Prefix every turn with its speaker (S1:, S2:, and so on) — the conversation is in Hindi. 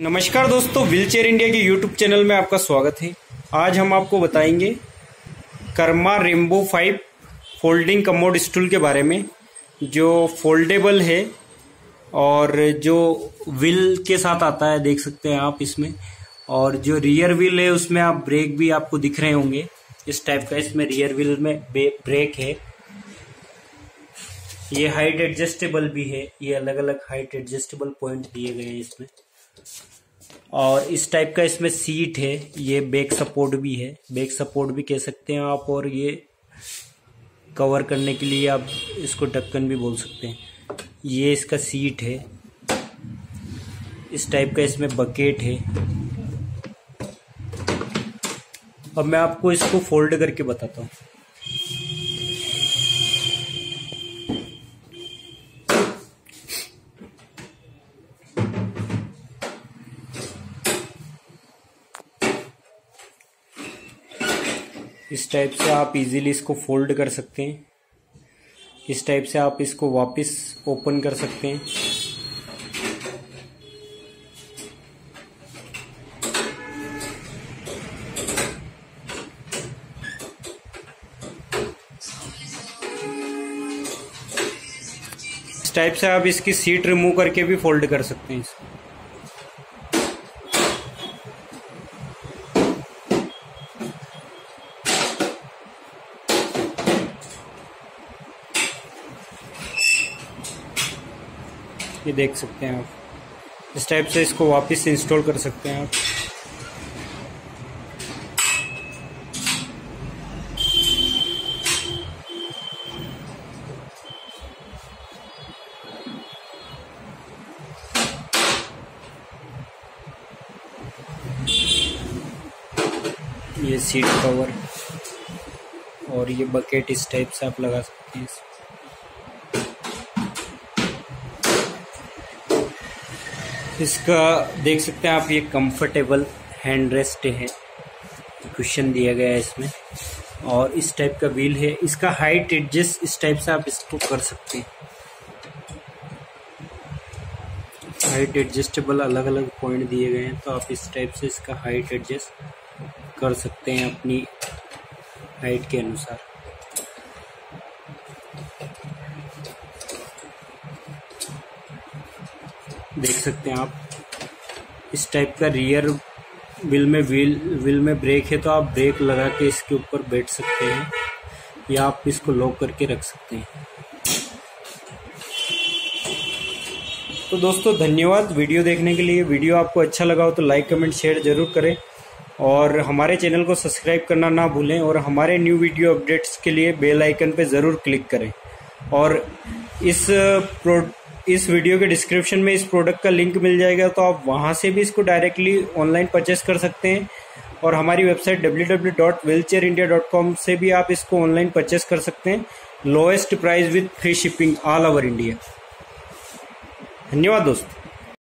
S1: नमस्कार दोस्तों, व्हीलचेयर इंडिया के यूट्यूब चैनल में आपका स्वागत है। आज हम आपको बताएँगे Karma Rambo five folding commode stool के बारे में, जो फोल्डेबल है और जो व्हील के साथ आता है, देख सकते हैं आप इसमें, और जो रियर व्हील है, उसमें आप ब्रेक भी आपको दिख रहे होंगे। इस टाइप का इसमें रियर व्हील में ब्रेक है। ये हाइट एडजस्टेबल भी है। ये अलग अलग हाइट एडजस्टेबल पॉइंट दिए गए हैं इसमें। और इस टाइप का इसमें सीट है, ये बैक सपोर्ट भी है। बैक सपोर्ट भी कह सकते हैं आप और ये कवर करने के लिए आप इसको ढक्कन भी बोल सकते हैं। ये इसका सीट है। इस टाइप का इसमें बकेट है। अब मैं आपको इसको फोल्ड करके बताता हूँ। इस टाइप से आप इजीली इसको फोल्ड कर सकते हैं। इस टाइप से आप इसको वापस ओपन कर सकते हैं। इस टाइप से आप इसकी सीट रिमूव करके भी फोल्ड कर सकते हैं इसको। ये देख सकते हैं आप। इस टाइप से इसको वापस इंस्टॉल कर सकते हैं आप। ये सीट कवर और ये बकेट इस टाइप से आप लगा सकते हैं इसका देख सकते हैं आप, ये कंफर्टेबल हैंड रेस्ट है। क्वेश्चन दिया गया है इसमें। और इस टाइप का व्हील है। इसका हाइट एडजस्ट इस टाइप से आप इसको कर सकते हैं। हाइट एडजस्टेबल अलग अलग पॉइंट दिए गए हैं तो आप इस टाइप से इसका हाइट एडजस्ट कर सकते हैं अपनी हाइट के अनुसार। देख सकते हैं आप। इस टाइप का रियर व्हील में व्हील व्हील में ब्रेक है तो आप ब्रेक लगा के इसके ऊपर बैठ सकते हैं, या आप इसको लॉक करके रख सकते हैं। तो दोस्तों, धन्यवाद वीडियो देखने के लिए। वीडियो आपको अच्छा लगा हो तो लाइक कमेंट शेयर ज़रूर करें। और हमारे चैनल को सब्सक्राइब करना ना भूलें और हमारे न्यू वीडियो अपडेट्स के लिए बेल आइकन पे ज़रूर क्लिक करें। और इस प्रो इस वीडियो के डिस्क्रिप्शन में इस प्रोडक्ट का लिंक मिल जाएगा तो आप वहाँ से भी इसको डायरेक्टली ऑनलाइन परचेस कर सकते हैं। और हमारी वेबसाइट www.wheelchairindia.com से भी आप इसको ऑनलाइन परचेस कर सकते हैं। Lowest price with free shipping all over India धन्यवाद दोस्तों।